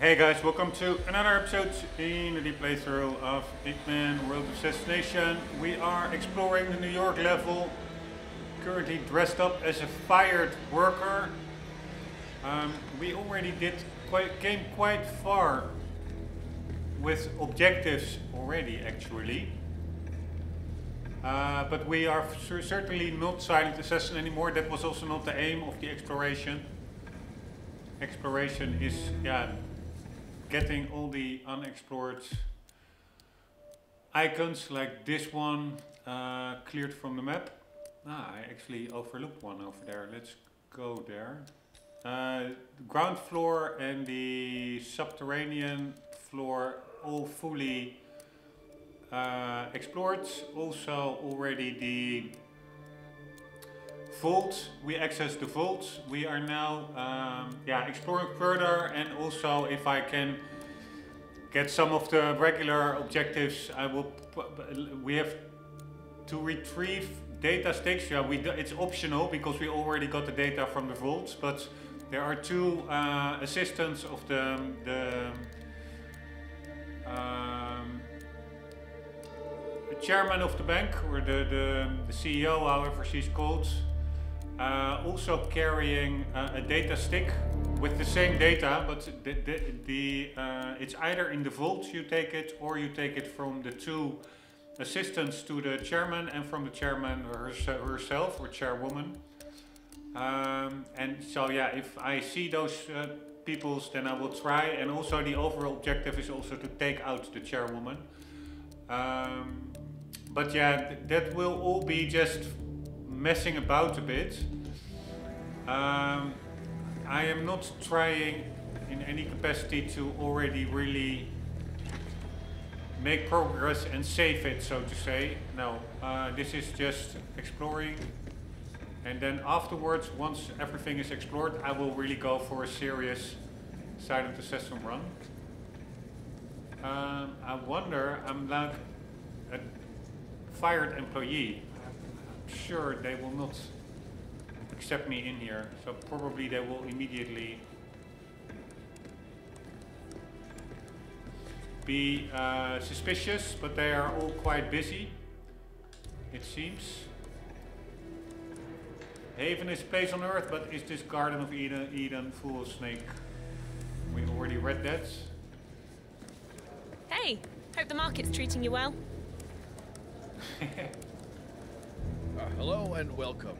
Hey guys, welcome to another episode in the playthrough of Hitman World of Assassination. We are exploring the New York level, currently dressed up as a fired worker. Um, we already did quite, came quite far with objectives already actually. Uh, but we are certainly not silent assassin anymore. That was also not the aim of the exploration. Exploration is, yeah, getting all the unexplored icons like this one uh, cleared from the map. Ah, I actually overlooked one over there. Let's go there. Uh, the ground floor and the subterranean floor all fully uh, explored. Also already the vault. We access the vault. We are now um, yeah exploring further and also if I can get some of the regular objectives I will we have to retrieve data. Yeah, we it's optional because we already got the data from the vaults, but there are two uh, assistants of the the um, the chairman of the bank or the, the, the CEO, however she's called, uh, also carrying uh, a data stick with the same data, but the, the, the uh, it's either in the vault you take it or you take it from the two assistants to the chairman and from the chairman herse- herself or chairwoman. Um, and so yeah, if I see those uh, peoples, then I will try. And also the overall objective is also to take out the chairwoman. Um, but yeah, th- that will all be just messing about a bit. Um, I am not trying in any capacity to already really make progress and save it, so to say. No, uh, this is just exploring. And then afterwards, once everything is explored, I will really go for a serious silent assassin run. Um, I wonder, I'm like a fired employee. Sure they will not accept me in here, so probably they will immediately be uh, suspicious, but they are all quite busy, it seems. Haven is place on earth, but is this Garden of Eden, Eden full of snake? We already read that. Hey, hope the market's treating you well. Uh, hello and welcome.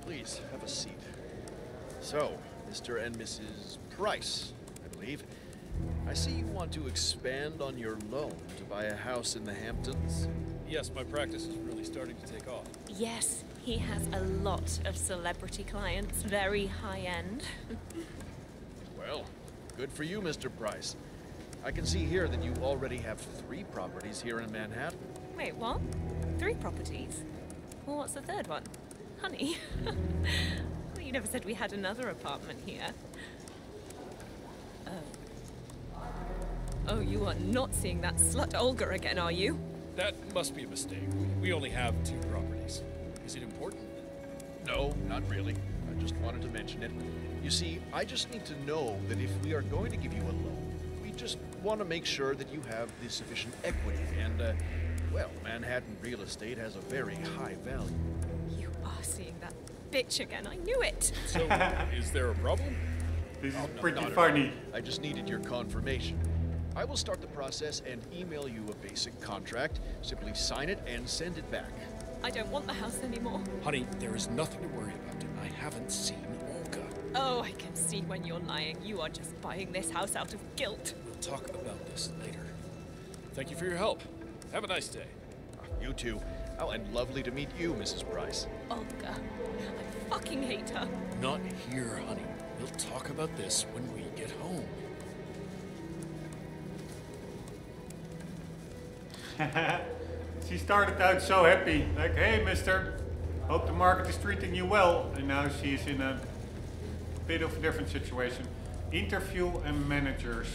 Please have a seat. So, Mr. and Mrs. Price, I believe. I see you want to expand on your loan to buy a house in the Hamptons. Yes, my practice is really starting to take off. Yes, he has a lot of celebrity clients, very high end. Well, good for you, Mr. Price. I can see here that you already have three properties here in Manhattan. Wait, what? Three properties? Well, what's the third one? Honey. well, you never said we had another apartment here. Oh. Oh, you are not seeing that slut Olga again, are you? That must be a mistake. We only have two properties. Is it important? No, not really. I just wanted to mention it. You see, I just need to know that if we are going to give you a loan, we just want to make sure that you have the sufficient equity. And, uh, well, Manhattan real estate has a very high value. You are seeing that bitch again. I knew it. So, is there a problem? This is Oh, no, pretty not at funny. I just needed your confirmation. I will start the process and email you a basic contract. Simply sign it and send it back. I don't want the house anymore. Honey, there is nothing to worry about, and I haven't seen Olga. Oh, I can see when you're lying. You are just buying this house out of guilt. We'll talk about this later. Thank you for your help. Have a nice day. You too. Oh, and lovely to meet you, Mrs. Price. Olga. I fucking hate her. Not here, honey. We'll talk about this when we get home. she started out so happy, like, hey mister, hope the market is treating you well. And now she's in a bit of a different situation. Interview and managers.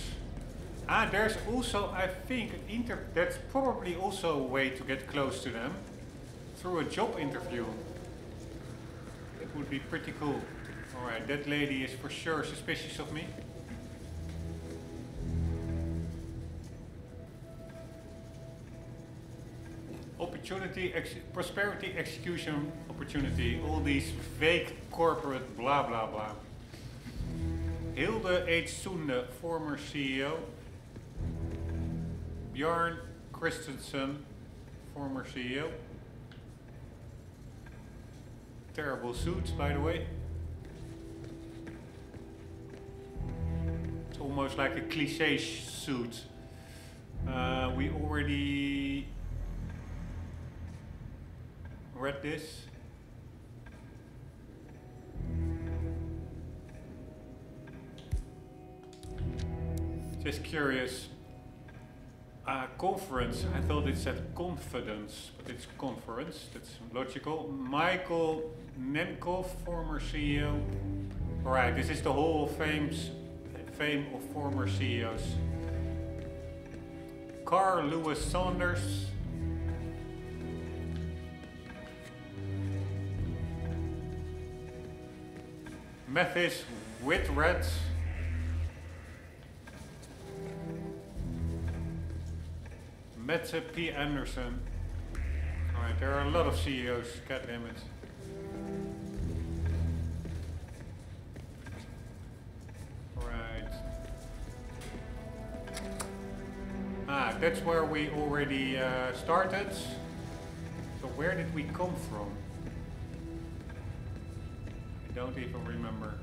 Ah, there's also, I think, inter that's probably also a way to get close to them through a job interview. It would be pretty cool. Alright, that lady is for sure suspicious of me. Opportunity, ex prosperity, execution, opportunity. All these fake corporate blah blah blah. Hilde Eetsoende, former CEO, Bjorn Christensen, former CEO. Terrible suits, by the way. It's almost like a cliche suit. Uh, we already read this. Just curious. Uh, conference, I thought it said confidence, but it's conference, that's logical. Michael Nemkov, former CEO. Alright, this is the Hall of Fame's, Fame of former CEOs. Carl Lewis Saunders. Mathis Whitred. Mette P. Anderson. Alright, there are a lot of CEOs, god damn it. Right. Ah, that's where we already uh, started. So where did we come from? I don't even remember.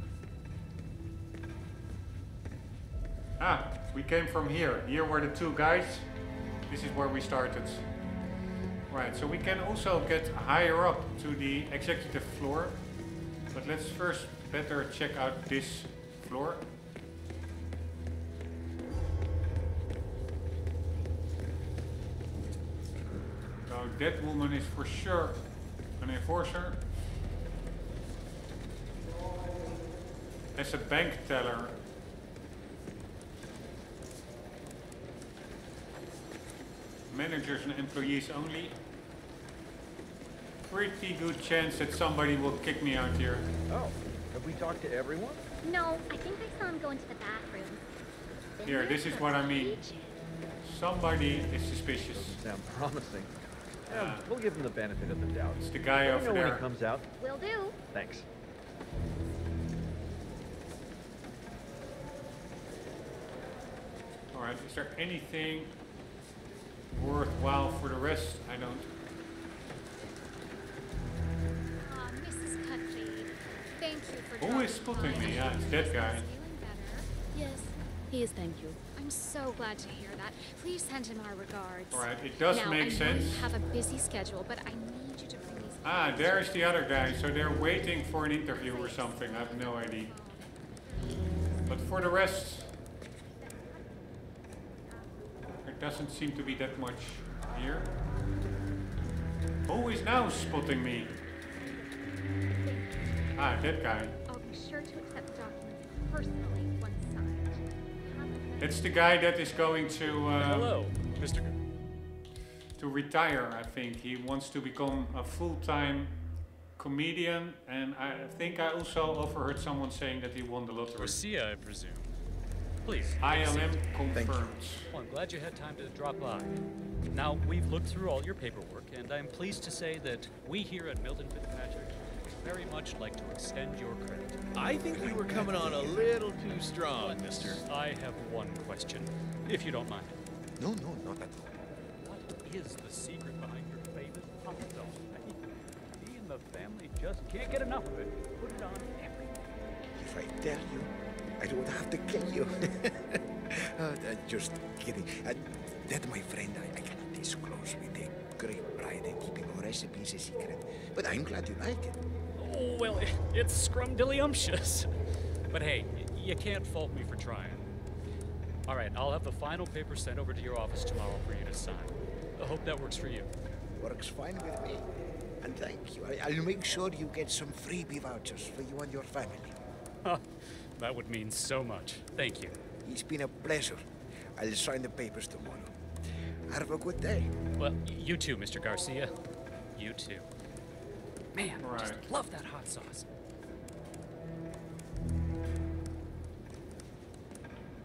Ah, we came from here. Here were the two guys. This is where we started. Right, so we can also get higher up to the executive floor. But let's first better check out this floor. So that woman is for sure an enforcer. As a bank teller. Managers and employees only. Pretty good chance that somebody will kick me out here. Oh, have we talked to everyone? No, I think I saw him go into the bathroom. Been Here, this is what I mean. Somebody is suspicious. Sound promising. Yeah, Ah. we'll give him the benefit of the doubt. It's the guy Let me over know when he comes out. Will do. Thanks. Alright, is there anything worthwhile for the rest? I don't. Ah, Mrs. Cudley, thank you for Who dropping is spotting me? Yeah, it's that Is guy. Feeling better? Yes, he is, thank you. I'm so glad to hear that. Please send him our regards. Alright, it does now, make I know sense. you have a busy schedule, but I need you to bring these. Ah, there's the other guy. So they're waiting for an interview or something. I have no idea. But for the rest, there doesn't seem to be that much here. Who is now spotting me? Ah, that guy. I'll be sure to accept the documents personally once signed. Have That's the guy that is going to uh, Hello, Mr. To retire. I think he wants to become a full-time comedian, and I think I also overheard someone saying that he won the lottery. Garcia, I presume. Please. have a ILM seat. confirmed. Well, I'm glad you had time to drop by. Now, we've looked through all your paperwork, and I'm pleased to say that we here at Milton Fitzpatrick would very much like to extend your credit. I think you were coming on a little too strong, mister. I have one question, if you don't mind. No, no, not at all. What is the secret behind your famous pop dog? Me and the family just can't get enough of it. Put it on everything. If I tell you, I don't have to kill you. uh, just kidding. Uh, that, my friend, I, I cannot disclose. We take great pride in keeping our recipes a secret. But I'm glad you like it. Oh, well, it's scrumdiddlyumptious. But hey, you can't fault me for trying. All right, I'll have the final paper sent over to your office tomorrow for you to sign. I hope that works for you. Works fine with me. And thank you. I, I'll make sure you get some freebie vouchers for you and your family. that would mean so much. Thank you. It's been a pleasure. I'll sign the papers tomorrow. Have a good day. Well, you too, Mr. Garcia. You too. Man, I just love that hot sauce.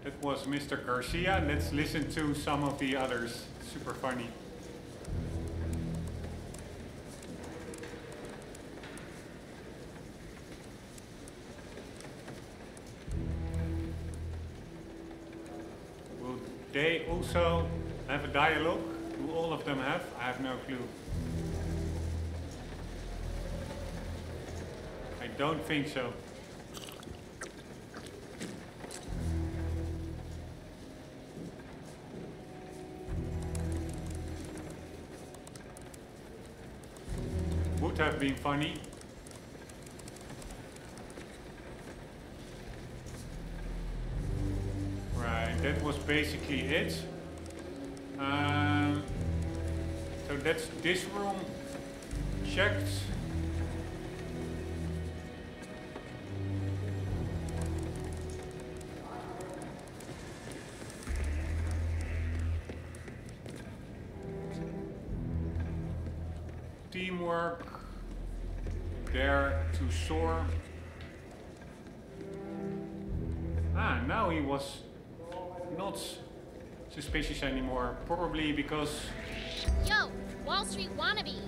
That was Mr. Garcia. Let's listen to some of the others. Super funny. Don't think so. Would have been funny. Right, that was basically it. Um, so that's this room checked. Ah, now he was not suspicious anymore. Probably because Yo, Wall Street wannabe.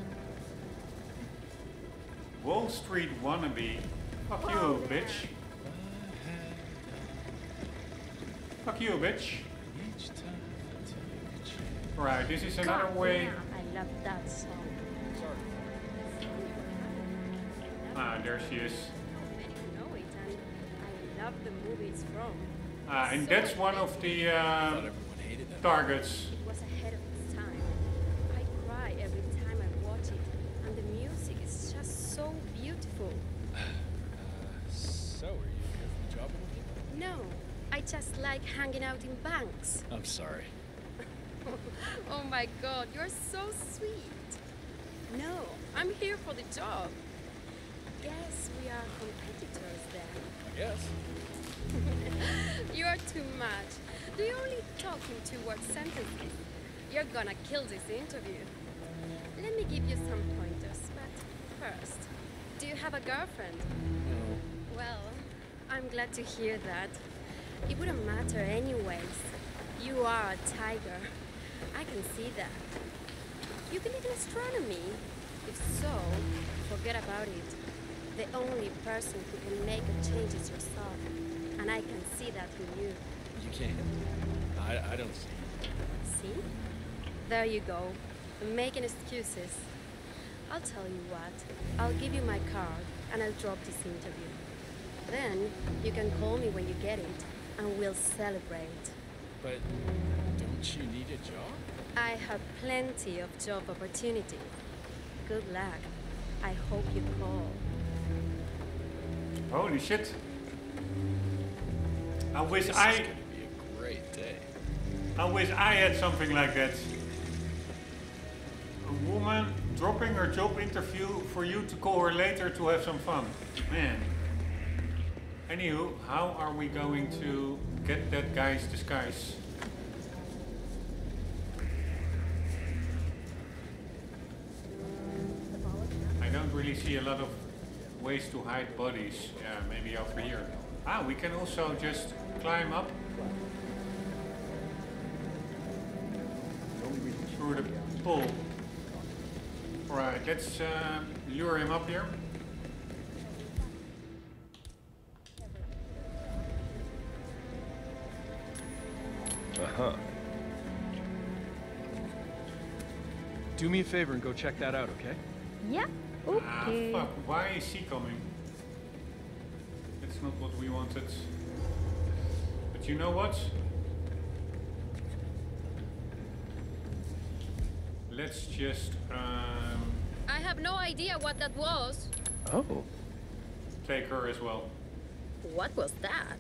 Wall Street wannabe. Fuck you, bitch. Fuck you, bitch. Right, this is another way. I love that song. Ah, there she is. Love the movie it's from. Ah, and that's one of the uh, Everyone hated that. targets. It was ahead of its time. I cry every time I watch it, and the music is just so beautiful. So, are you here for the job interview? No, I just like hanging out in banks. I'm sorry. Oh my god, you're so sweet. No, I'm here for the job. Guess we are competitors then. I guess. You are too much. Do you only talk in two-word sentences? You're gonna kill this interview. Let me give you some pointers, but first, do you have a girlfriend? No. Well, I'm glad to hear that. It wouldn't matter anyways. You are a tiger. I can see that. You believe in astronomy? If so, forget about it. The only person who can make a change is yourself. And I can see that in you. You can't. I, I don't see. See? There you go. Making excuses. I'll tell you what. I'll give you my card and I'll drop this interview. Then you can call me when you get it and we'll celebrate. But don't you need a job? I have plenty of job opportunities. Good luck. I hope you call. Holy shit. I wish This I is gonna be a great day. I wish I had something like that. A woman dropping her job interview for you to call her later to have some fun. Man. Anywho, how are we going to get that guy's disguise? I don't really see a lot of ways to hide bodies. Yeah, maybe over here. Ah, we can also just climb up through the pole. Alright, let's uh, lure him up here. Uh-huh. Do me a favor and go check that out, okay? Yeah. Ah, fuck, why is he coming? That's not what we wanted. But you know what? Let's just um, I have no idea what that was. Oh. take her as well. What was that?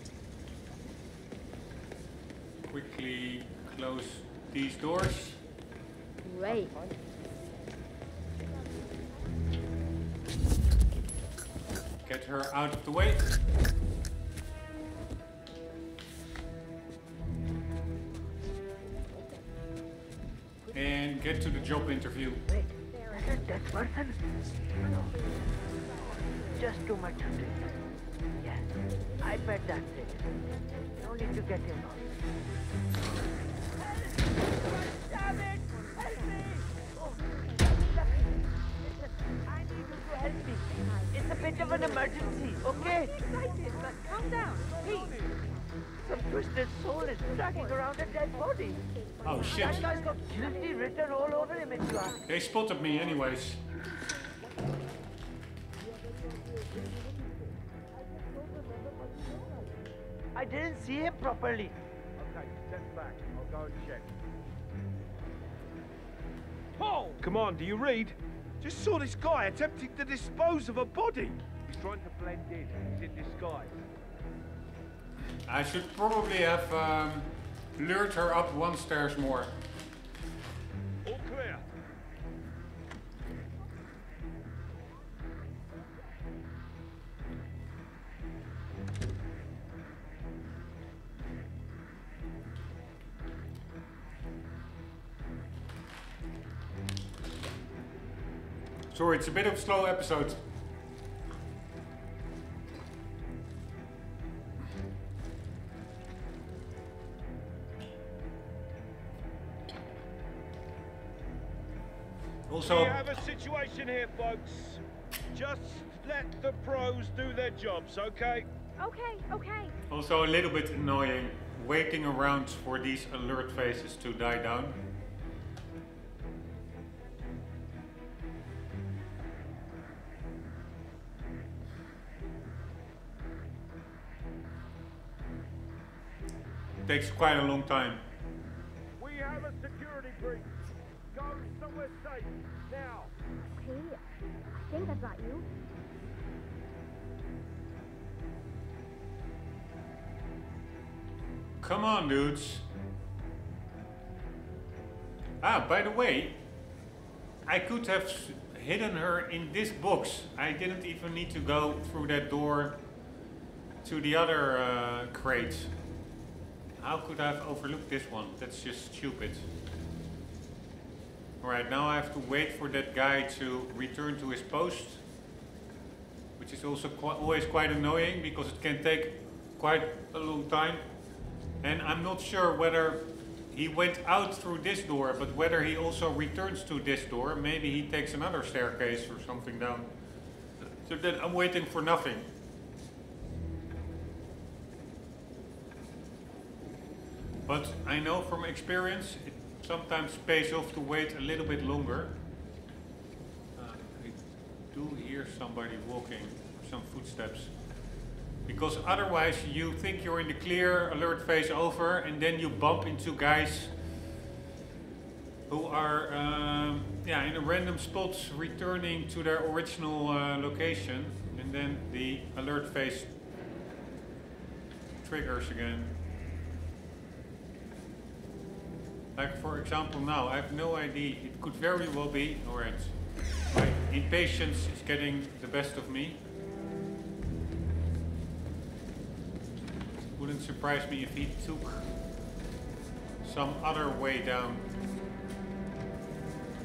Quickly close these doors. Great. Get her out of the way. Get to the job interview. Wait, is it that person? No. Just too much of it. Yeah, I bet that's it. No need to get him off. Damn it! Help me! Oh, listen, I need you to help me. It's a bit of an emergency, okay? excited, but calm down, please. Some twisted soul is dragging around a dead body. Oh shit. That guy's got guilty written all over him if you ask. They spotted me anyways. I didn't see him properly. Okay, step back. I'll go and check. Paul! Come on, do you read? Just saw this guy attempting to dispose of a body. He's trying to blend in. He's in disguise. I should probably have um, lured her up one stairs more. All clear. Sorry, it's a bit of a slow episode. Situation here, folks. Just let the pros do their jobs, okay? Okay, okay. also a little bit annoying waiting around for these alert faces to die down. Takes quite a long time. We have a security breach. Go somewhere safe, now. I think I've got you. Come on, dudes. Ah, by the way, I could have hidden her in this box. I didn't even need to go through that door to the other uh, crate. How could I have overlooked this one? That's just stupid. Alright, now I have to wait for that guy to return to his post. Which is also always quite annoying because it can take quite a long time. And I'm not sure whether he went out through this door, but whether he also returns to this door. Maybe he takes another staircase or something down. So then I'm waiting for nothing. But I know from experience, it sometimes pays off to wait a little bit longer. Uh, I do hear somebody walking, some footsteps. Because otherwise you think you're in the clear, alert phase over, and then you bump into guys who are um, yeah, in a random spot returning to their original uh, location, and then the alert phase triggers again. Like for example now, I have no idea, it could very well be, alright, my impatience is getting the best of me. Wouldn't surprise me if he took some other way down.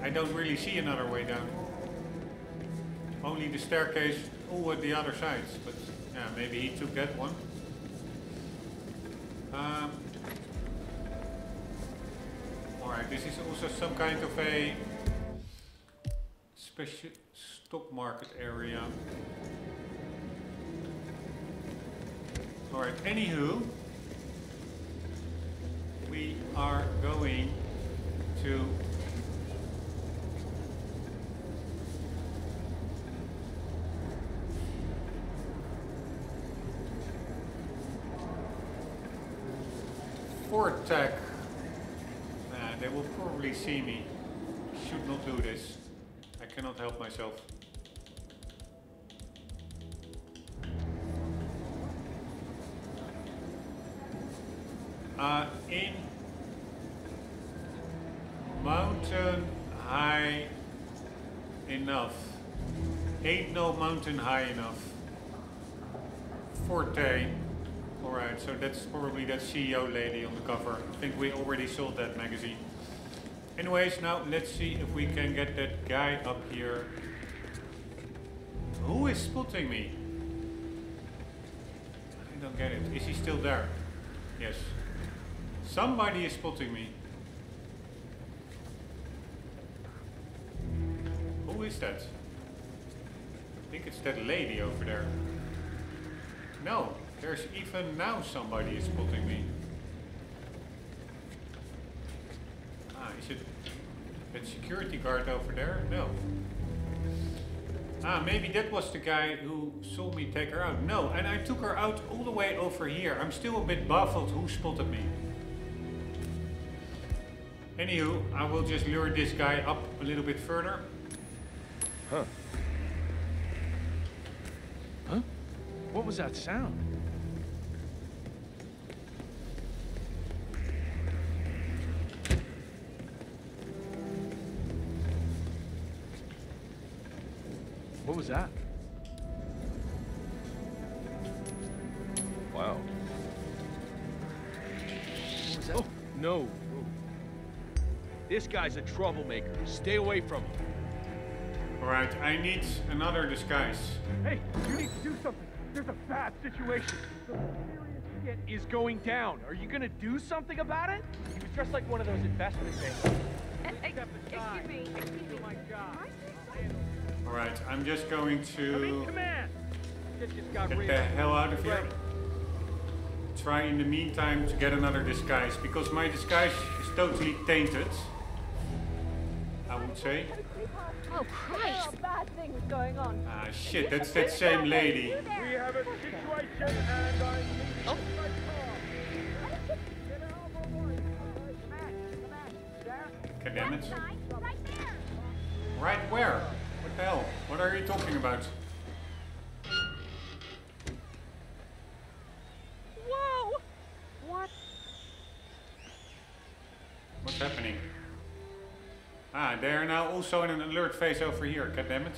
I don't really see another way down. Only the staircase all at the other sides, but yeah, maybe he took that one. Um, Alright, this is also some kind of a special stock market area. Alright, anywho, we are going to Fortech. They will probably see me. Should not do this. I cannot help myself. Uh, in mountain high enough. Ain't no mountain high enough. Forte. Alright, so that's probably that CEO lady on the cover. I think we already sold that magazine. Anyways, now let's see if we can get that guy up here. Who is spotting me? I don't get it. Is he still there? Yes. Somebody is spotting me. Who is that? I think it's that lady over there. No, there's even now somebody is spotting me. That security guard over there? No. Ah, maybe that was the guy who saw me take her out. No, and I took her out all the way over here. I'm still a bit baffled who spotted me. Anywho, I will just lure this guy up a little bit further. Huh. Huh? What was that sound? What was that? Wow. What was that? Oh, no. This guy's a troublemaker. Stay away from him. Alright, I need another disguise. Hey, you need to do something. There's a bad situation. Some serious shit is going down. Are you gonna do something about it? He was dressed like one of those investment bankers. Excuse me. Excuse me. Oh my god. Alright, I'm just going to command. Shit just got get the hell out of here. Try in the meantime to get another disguise because my disguise is totally tainted. I would say. Oh, Christ. bad things going on. Ah shit, that's that same lady. We have a situation and I'm Oh. my car. Get out of the way. Come on, come on. There. God damn it. Right where? What hell? What are you talking about? Whoa. What? What's happening? Ah, they are now also in an alert phase over here, God damn it.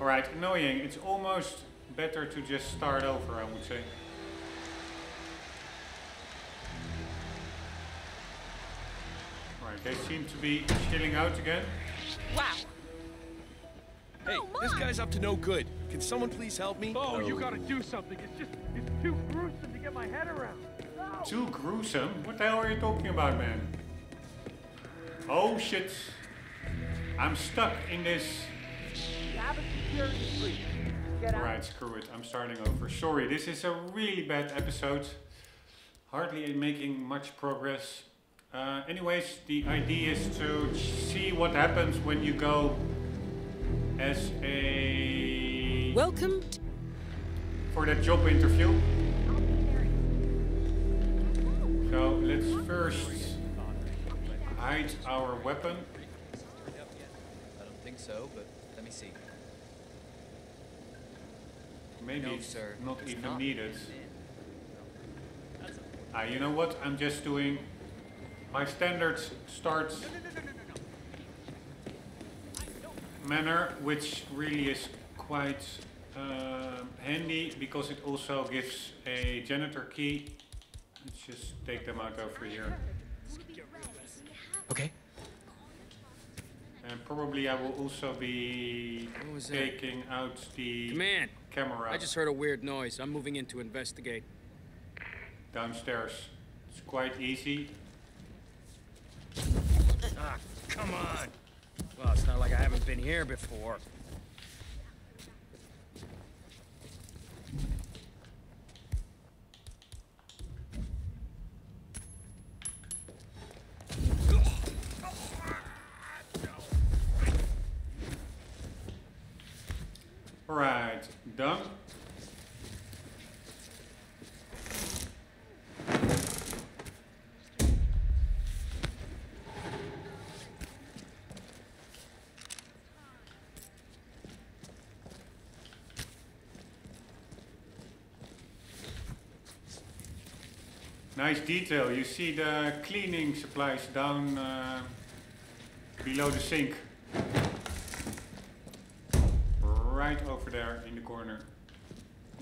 Alright, annoying. It's almost better to just start over, I would say. Right, they seem to be chilling out again. Wow. Hey, oh, this guy's up to no good. Can someone please help me? Oh, you oh. gotta do something. It's just, it's too gruesome to get my head around. No. Too gruesome? What the hell are you talking about, man? Oh shit. I'm stuck in this. Have a security breach. Get out. Alright, screw it. I'm starting over. Sorry, this is a really bad episode. Hardly making much progress. Uh, anyways, the idea is to see what happens when you go as a. Welcome. for that job interview. So let's first hide our weapon. I don't think so, but let me see. Maybe No, it's sir, not it's even not. needed. Ah, you know what? I'm just doing my standard start manner, which really is quite uh, handy because it also gives a janitor key. Let's just take them out over here. Okay. And probably I will also be What was that? taking out the Command. Camera I just heard a weird noise. I'm moving in to investigate. downstairs. It's quite easy. Ah, come on. Well, it's not like I haven't been here before. Alright, done. Nice detail. You see the cleaning supplies down uh, below the sink. Right over there in the corner.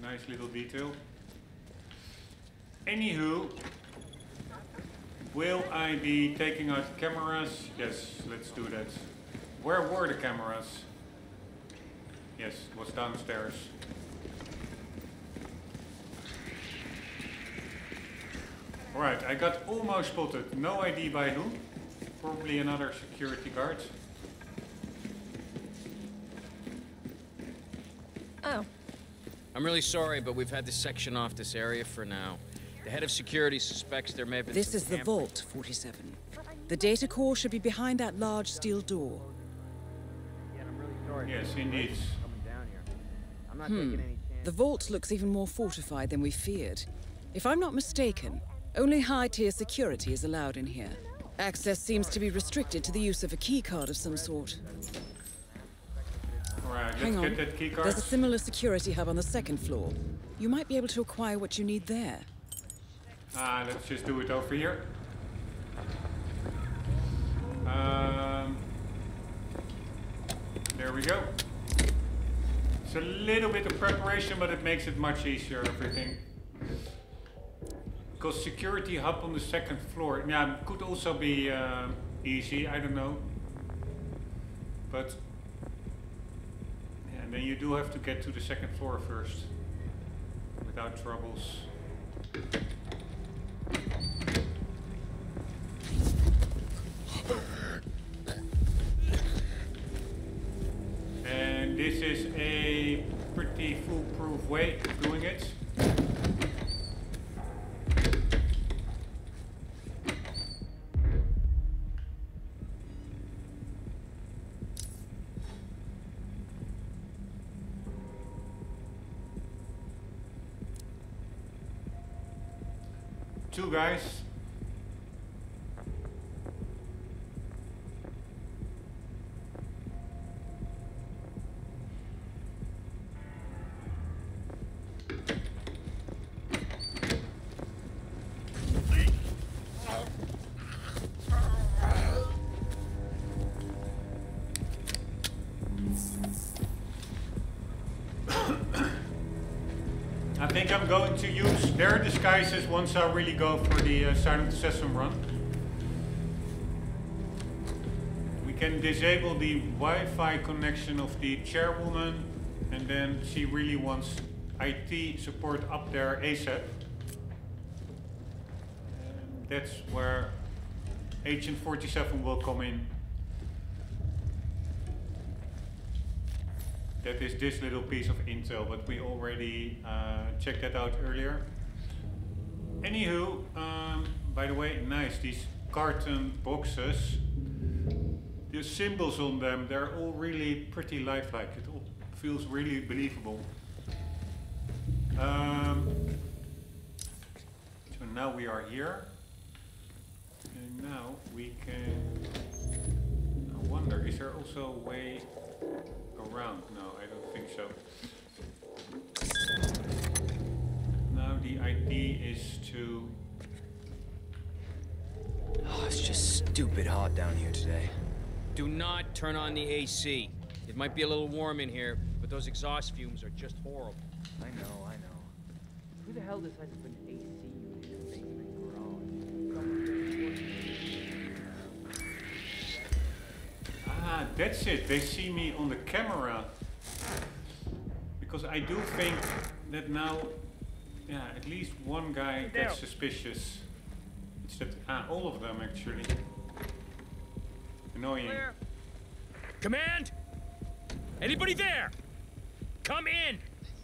Nice little detail. Anywho, will I be taking out cameras? Yes, let's do that. Where were the cameras? Yes, it was downstairs. Alright, I got almost spotted. No ID by who. Probably another security guard. Oh. I'm really sorry, but we've had to section off this area for now. The head of security suspects there may have been This some is the vault, 47. The data core should be behind that large steel door. Yes, indeed. I'm not Hmm. taking any The vault looks even more fortified than we feared. If I'm not mistaken, only high-tier security is allowed in here. Access seems to be restricted to the use of a keycard of some sort. Let's Hang on. key card. There's a similar security hub on the second floor. You might be able to acquire what you need there. Ah, let's just do it over here. Um, there we go. It's a little bit of preparation, but it makes it much easier, everything. Because security hub on the second floor, yeah, could also be uh, easy, I don't know. But, yeah, and then you do have to get to the second floor first. Without troubles. And this is a pretty foolproof way Two guys. I'm going to use their disguises once I really go for the uh, Silent Assassin run. We can disable the Wi-Fi connection of the chairwoman and then she really wants IT support up there ASAP. And that's where Agent 47 will come in. That is this little piece of intel, but we already uh, checked that out earlier. Anywho, um, by the way, nice, these carton boxes, the symbols on them, they're all really pretty lifelike. It all feels really believable. Um, so now we are here. And now we can... I wonder, is there also a way around? No, I don't think so. Now the idea is to... Oh, it's just stupid hot down here today. Do not turn on the AC. It might be a little warm in here, but those exhaust fumes are just horrible. I know, I know. Who the hell decides to put Ah, that's it. They see me on the camera. Because I do think that now, yeah, at least one guy gets suspicious. It's that, ah, all of them actually. Annoying. Command! Anybody there? Come in!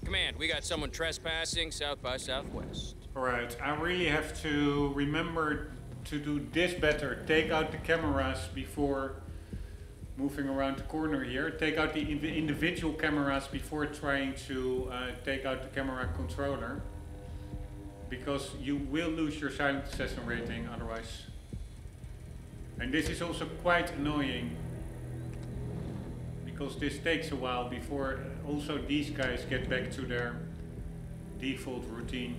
Command, we got someone trespassing south by southwest. Alright, I really have to remember to do this better. Take out the cameras before moving around the corner here. Take out the inv- individual cameras before trying to uh, take out the camera controller. Because you will lose your silent assassin rating otherwise. And this is also quite annoying. Because this takes a while before also these guys get back to their default routine.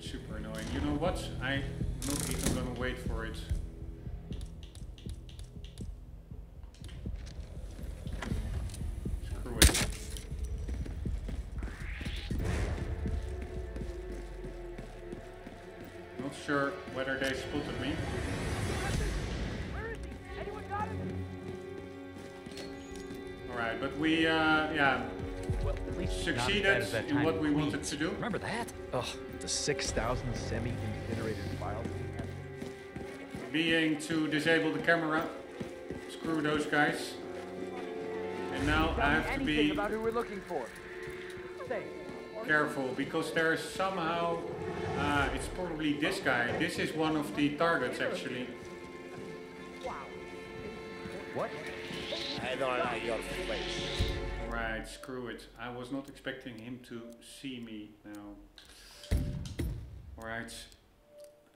Super annoying. You know what? I'm not even gonna wait for it. Sure whether they spotted me. Alright, but we, uh, yeah, succeeded in what we wanted to do. Remember that? Ugh, the 6,000 semi-incinerated files. being to disable the camera. Screw those guys. And now I have to be about who we're looking for. Say, careful because there's somehow uh, it's probably this guy. This is one of the targets actually. What? I don't like your face. Right, screw it. I was not expecting him to see me now. Alright.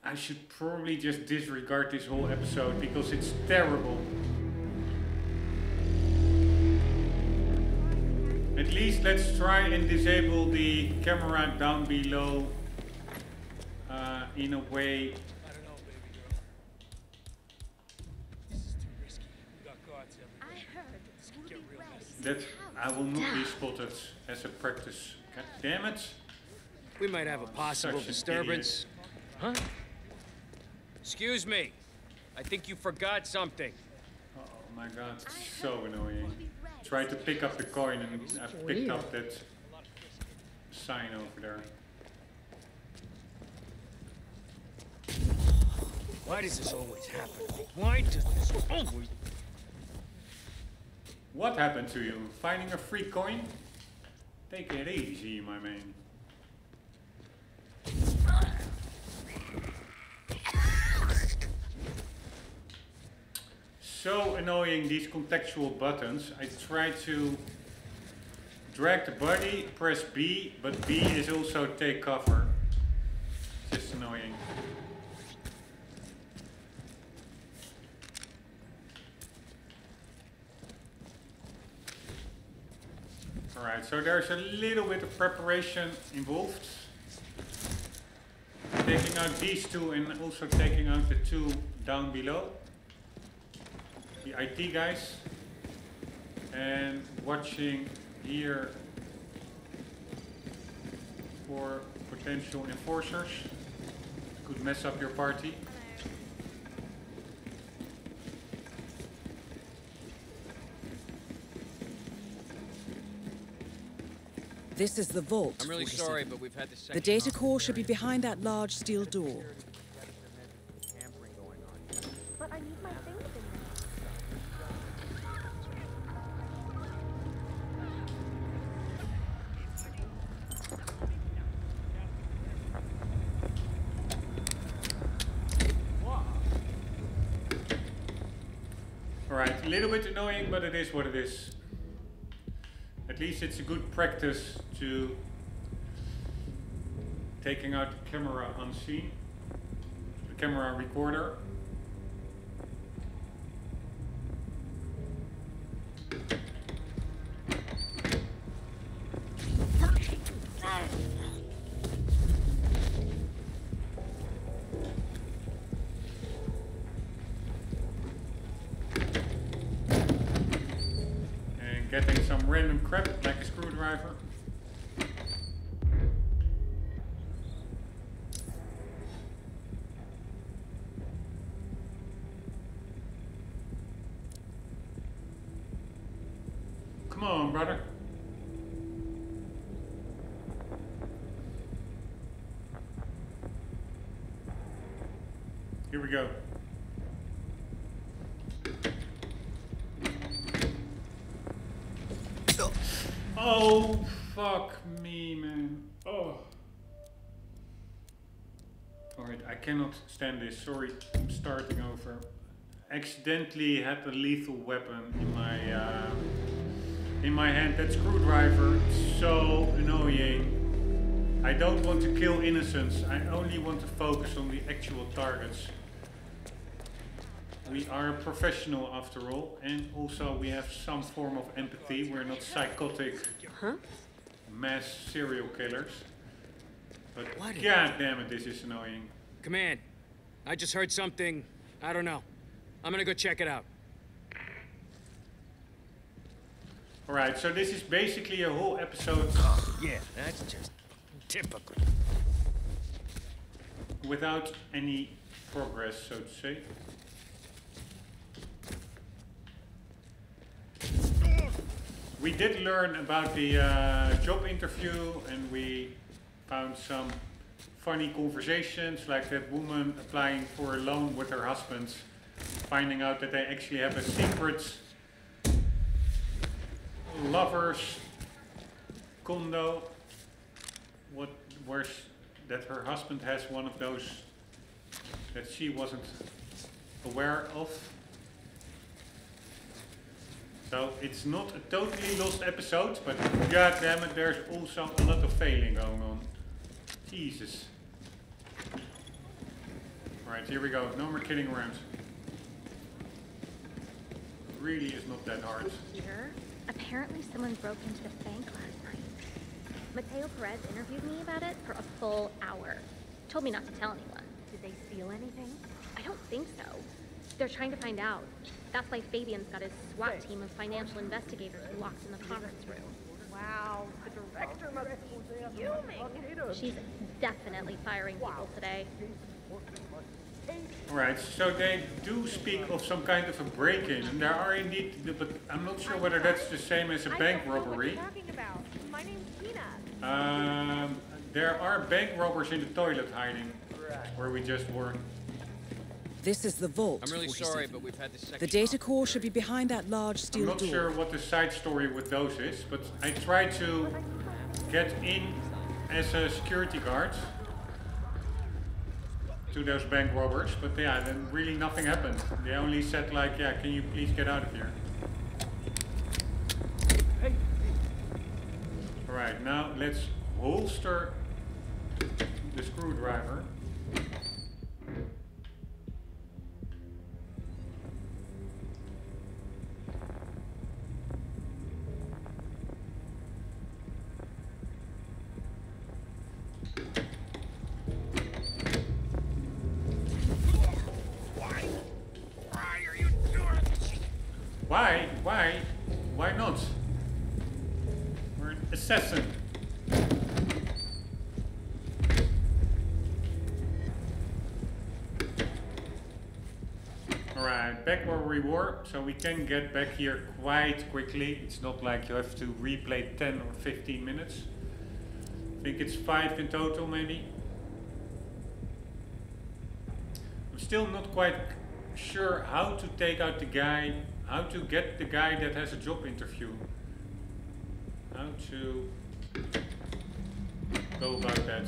I should probably just disregard this whole episode because it's terrible. At least let's try and disable the camera down below uh, in a way. That I will not be spotted as a practice. God damn it. We might have a possible disturbance. Huh? Excuse me. I think you forgot something. Oh my god, it's so annoying. Try to pick up the coin and I picked up that sign over there. Why does this always happen? Why does this always... What happened to you? Finding a free coin? Take it easy, my man. So annoying, these contextual buttons. I try to drag the body, press B, but B is also take cover. Just annoying. Alright, so there's a little bit of preparation involved. Taking out these two and also taking out the two down below. The IT guys. And watching here for potential enforcers. Could mess up your party. This is the vault. I'm really sorry, but we've had the The data core should be behind that large steel door. Is what it is. At least it's a good practice to taking out the camera unseen, the camera recorder. Some random crap like a screwdriver. Cannot stand this. Sorry, I'm starting over. Accidentally had a lethal weapon in my uh, in my hand. That screwdriver, so annoying. I don't want to kill innocents. I only want to focus on the actual targets. We are a professional after all, and also we have some form of empathy. We're not psychotic mass serial killers. But god damn it, this is annoying. Command, I just heard something. I don't know. I'm gonna go check it out. Alright, so this is basically a whole episode Yeah, that's just typical. without any progress, so to say. We did learn about the uh, job interview and we found some funny conversations like that woman applying for a loan with her husband, finding out that they actually have a secret lover's condo. What, where sh- that her husband has one of those that she wasn't aware of. So it's not a totally lost episode, but god damn it, there's also a lot of failing going on. Jesus. Alright, here we go. No more kidding around. Really is not that hard. Peter, apparently someone broke into the bank last night. Mateo Perez interviewed me about it for a full hour. Told me not to tell anyone. Did they steal anything? I don't think so. They're trying to find out. That's why Fabian's got his SWAT team of financial investigators locked in the conference room. Wow, the director must be fuming. She's definitely firing people today. Alright, so they do speak of some kind of a break-in, and there are indeed, but I'm not sure whether that's the same as a bank robbery. talking about? My name's Tina. Um, there are bank robbers in the toilet hiding, where we just were. This is the vault. I'm really 47. sorry, but we've had this section. The data core should be behind that large steel door. I'm not door. sure what the side story with those is, but I tried to get in as a security guard to those bank robbers, but yeah, then really nothing happened. They only said like, yeah, can you please get out of here? Alright, now let's holster the screwdriver. So we can get back here quite quickly. It's not like you have to replay 10 or 15 minutes. I think it's 5 in total maybe. I'm still not quite sure how to take out the guy, how to get the guy that has a job interview. How to go about that.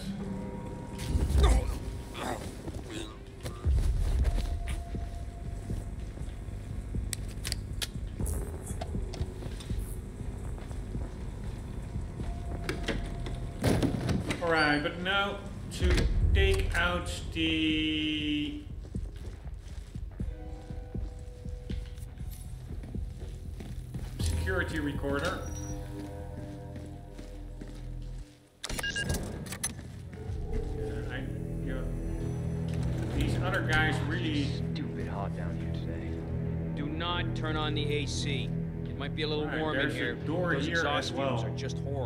Out the security recorder. Yeah, I, yeah. These other guys really Stupid hot down here today. Do not turn on the AC. It might be a little Alright, warm in here. door Those here exhaust as well. fumes are just horrible.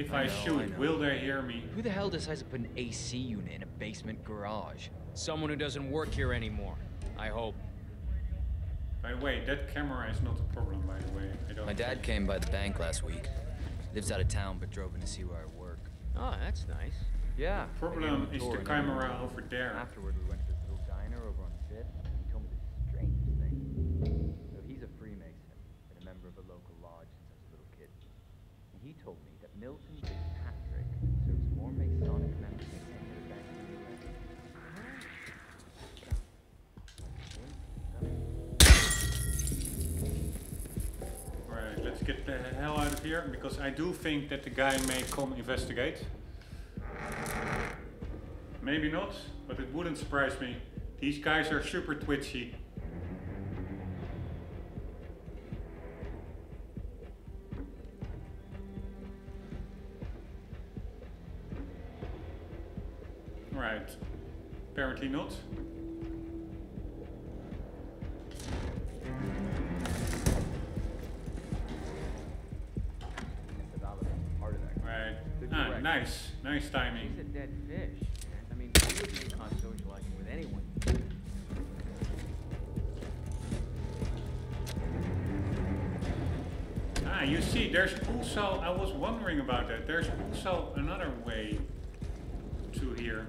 If I I, know, shoot, I will they hear me? Who the hell decides to put an AC unit in a basement garage? Someone who doesn't work here anymore. I hope. By the way, that camera is not a problem, by the way. I don't My dad came by the bank last week. Lives out of town, but drove in to see where I work. Oh, that's nice. Yeah. Problem is the camera over there. Afterward, we went hell out of here because I do think that the guy may come investigate. Maybe not, but it wouldn't surprise me. These guys are super twitchy. Right. Apparently not. Ah, nice. Nice timing. He's a dead fish. I mean, he wouldn't be caught socializing with anyone. Ah, you see, there's also, I was wondering about that. There's also another way to here.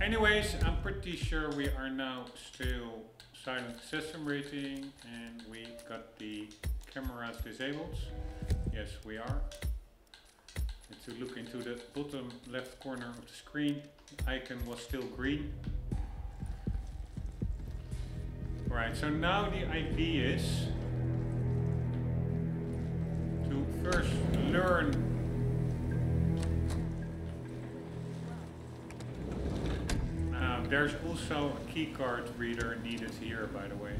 Anyways, I'm pretty sure we are now still silent system rating, and we got the cameras disabled. Yes, we are. And to look into the bottom left corner of the screen, the icon was still green. Right, so now the idea is to first learn uh, there's also a keycard reader needed here, by the way.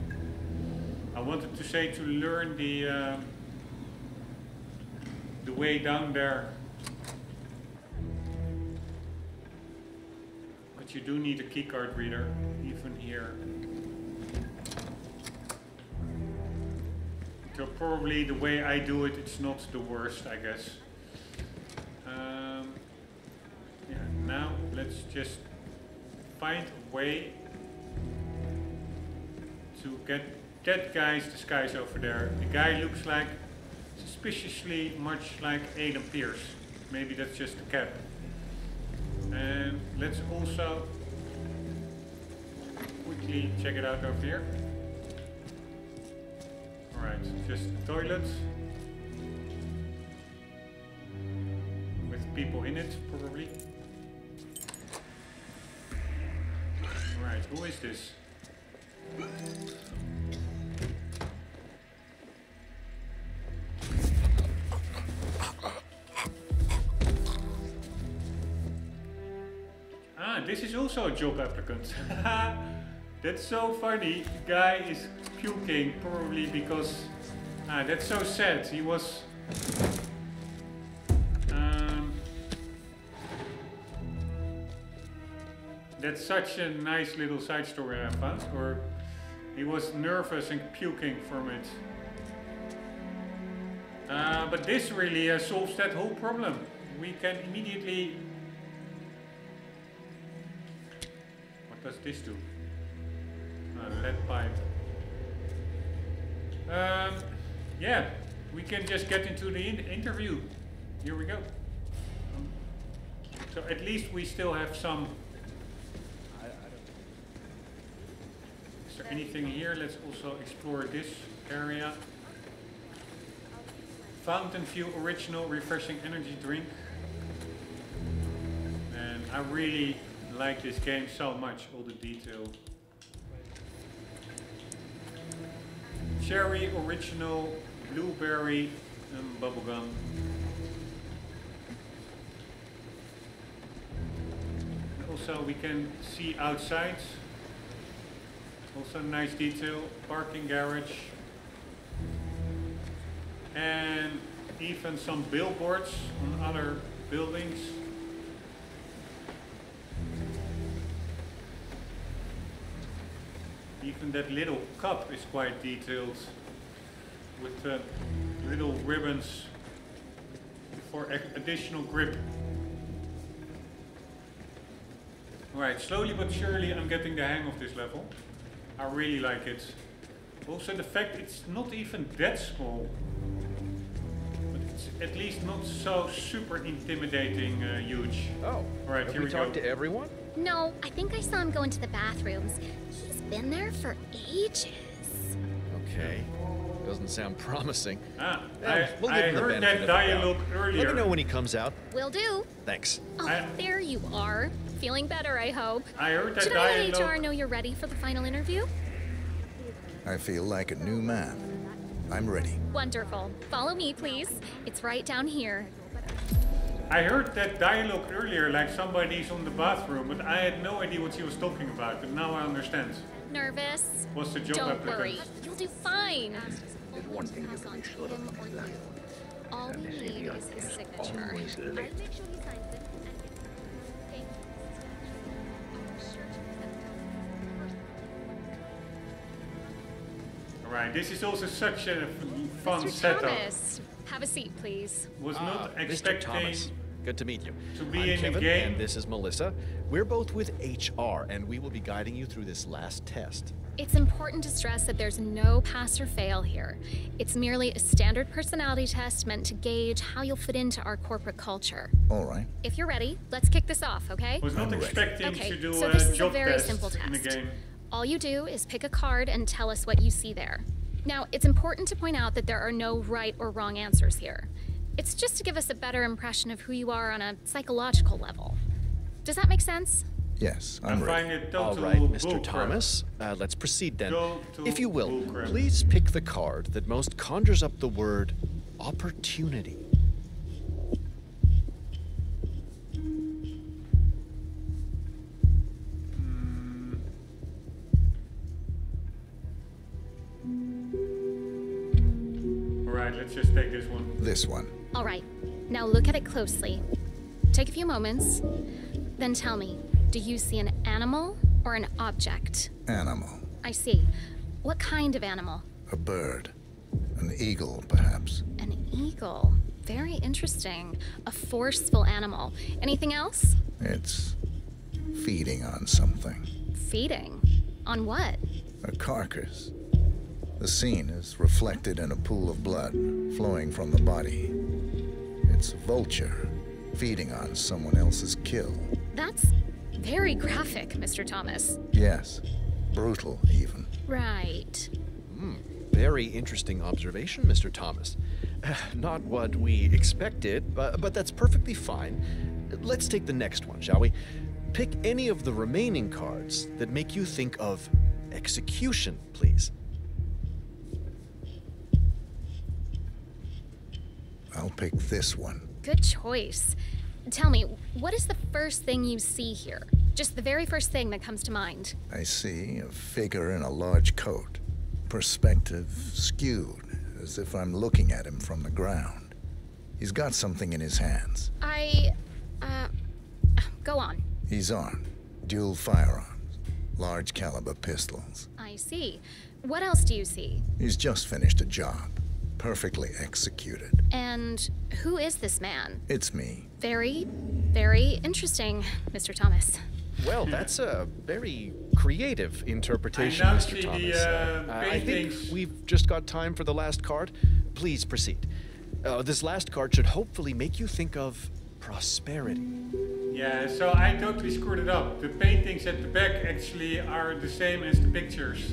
I wanted to say to learn the um, the way down there. But you do need a keycard reader, even here. So probably the way I do it, it's not the worst, I guess. Um, yeah, now let's just find a way to get that guy's disguise over there. The guy looks like suspiciously much like Adam Pierce. Maybe that's just the cap. And let's also quickly check it out over here. Alright, just a toilet. With people in it, probably. Alright, who is this? This is also a job applicant. that's so funny. The guy is puking, probably because... Ah, that's so sad. He was... Um, that's such a nice little side story I found. Or he was nervous and puking from it. Uh, but this really uh, solves that whole problem. We can immediately... What does this do? Uh, lead pipe. Um, yeah, we can just get into the in interview. Here we go. Um, so at least we still have some... Is there anything here? Let's also explore this area. Fountain View Original Refreshing Energy Drink. And I really like this game so much, all the detail. Cherry Original Blueberry and Bubblegum. Also we can see outside. Also nice detail. Parking garage and even some billboards on other buildings. Even that little cup is quite detailed with uh, little ribbons for additional grip. Alright, slowly but surely I'm getting the hang of this level. I really like it. Also the fact it's not even that small But it's at least not so super intimidating uh, huge. Oh, right. Have here we, we talked go. to everyone? No, I think I saw him go into the bathrooms. He's been there for ages. Okay. Doesn't sound promising. Ah, Yeah, I, we'll give I him the heard benefit that of the doubt. dialogue earlier. Let me know when he comes out. Will do. Thanks. Oh, there you are. Feeling better, I hope. I heard that Should I let HR know you're ready for the final interview? I feel like a new man. I'm ready. Wonderful. Follow me, please. It's right down here. I heard that dialogue earlier, like somebody's on the bathroom, but I had no idea what she was talking about. But now I understand. Nervous? What's the job Don't applicant? worry. You'll do fine. There's one thing you can be sure of, All we need is his signature. always I'll make sure he signs it and gets it. Thank you, Mrs. Jackson. Alright, this is also such a fun Mr. setup. Thomas, have a seat, please. Was Ah, not Mr. expecting Thomas. Good to meet you. to be I'm in Kevin, the game. and this is Melissa. We're both with HR, and we will be guiding you through this last test. It's important to stress that there's no pass or fail here. It's merely a standard personality test meant to gauge how you'll fit into our corporate culture. All right. If you're ready, let's kick this off, okay? Was not expecting okay, to do so a this is a very test simple in the test. game. All you do is pick a card and tell us what you see there. Now, it's important to point out that there are no right or wrong answers here. It's just to give us a better impression of who you are on a psychological level. Does that make sense? Yes, I I'm find ready. it All total right, Mr. Thomas. Uh, let's proceed then. If you will, please pick the card that most conjures up the word opportunity. Let's just take this one. This one. All right. Now look at it closely. Take a few moments. Then tell me do you see an animal or an object? Animal. I see. What kind of animal? A bird. An eagle, perhaps. An eagle. Very interesting. A forceful animal. Anything else? It's feeding on something. Feeding. On what? A carcass. The scene is reflected in a pool of blood flowing from the body. It's a vulture feeding on someone else's kill. That's very graphic, Mr. Thomas. Yes, brutal even. Right. Hmm, very interesting observation, Mr. Thomas. Not what we expected, but, but that's perfectly fine. Let's take the next one, shall we? Pick any of the remaining cards that make you think of execution, please. I'll pick this one. Good choice. Tell me, what is the first thing you see here? Just the very first thing that comes to mind. I see a figure in a large coat, perspective skewed, as if I'm looking at him from the ground. He's got something in his hands. I. Uh. Go on. He's armed, dual firearms, large caliber pistols. I see. What else do you see? He's just finished a job, perfectly executed. And who is this man? It's me. Very, very interesting, Mr. Thomas. Well, that's a very creative interpretation, I Mr. see the, Thomas. uh, I think we've just got time for the last card. Please proceed. Uh, this last card should hopefully make you think of prosperity. Yeah, so I totally screwed it up. The paintings at the back actually are the same as the pictures.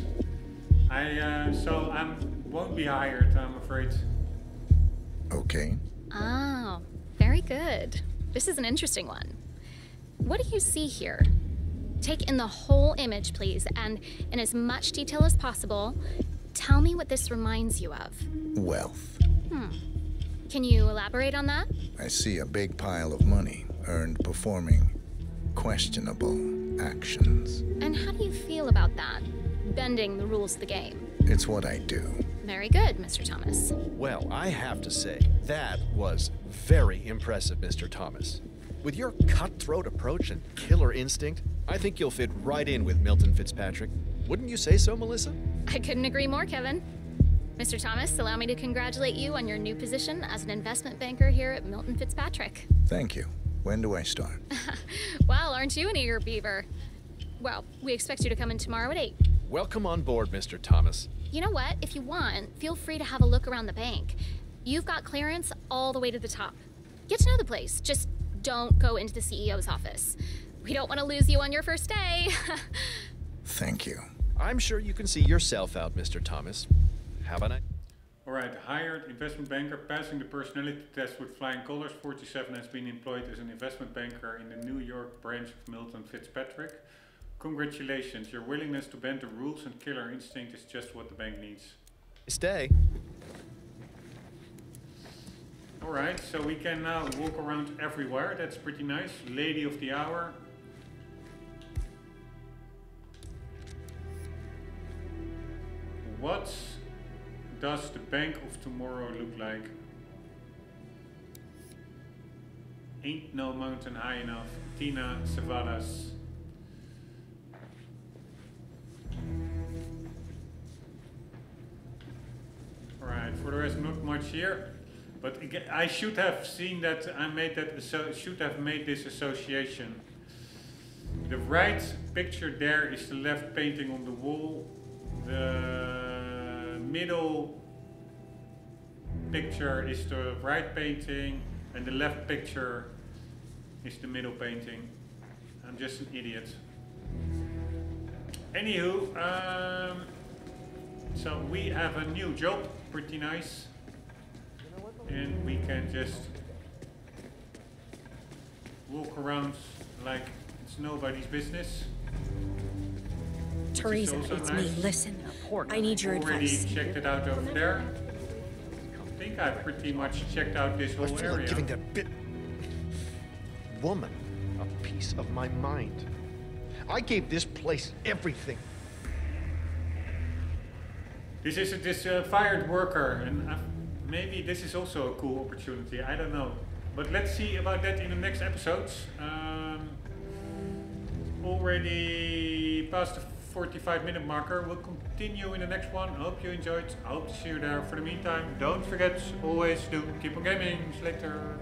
I uh, so I won't be hired, I'm afraid. Okay. Oh, very good. This is an interesting one. What do you see here? Take in the whole image, please, and in as much detail as possible, tell me what this reminds you of. Wealth. Hmm. Can you elaborate on that? I see a big pile of money earned performing questionable actions. And how do you feel about that? Bending the rules of the game. It's what I do. Very good, Mr. Thomas. Well, I have to say, that was very impressive, Mr. Thomas. With your cutthroat approach and killer instinct, I think you'll fit right in with Milton Fitzpatrick. Wouldn't you say so, Melissa? I couldn't agree more, Kevin. Mr. Thomas, allow me to congratulate you on your new position as an investment banker here at Milton Fitzpatrick. Thank you. When do I start? Well, aren't you an eager beaver? Well, we expect you to come in tomorrow at 8. Welcome on board, Mr. Thomas. You know what? If you want, feel free to have a look around the bank. You've got clearance all the way to the top. Get to know the place. Just don't go into the CEO's office. We don't want to lose you on your first day. Thank you. I'm sure you can see yourself out, Mr. Thomas. Have a nice. Alright, hired investment banker passing the personality test with flying colors. 47 has been employed as an investment banker in the New York branch of Milton Fitzpatrick. Congratulations, your willingness to bend the rules and killer instinct is just what the bank needs. Stay. Alright, so we can now walk around everywhere. That's pretty nice. Lady of the hour. What does the bank of tomorrow look like? Ain't no mountain high enough. Athena Savalas. For the rest not much here. But I should have seen that I made that asso- should have made this association. The right picture there is the left painting on the wall. The middle picture is the right painting and the left picture is the middle painting. I'm just an idiot. Anywho, um, so we have a new job, pretty nice. And we can just walk around like it's nobody's business. Teresa, it's nice. me. Listen, I need your Already advice. checked it out over there. I think I pretty much checked out this I whole feel like area. giving that bit woman a piece of my mind. I gave this place everything. This is a, this uh, fired worker, and uh, maybe this is also a cool opportunity. I don't know, but let's see about that in the next episodes. Um, already past the 45 minute marker. We'll continue in the next one. Hope you enjoyed. I hope to see you there. For the meantime, don't forget always to keep on gaming. Later.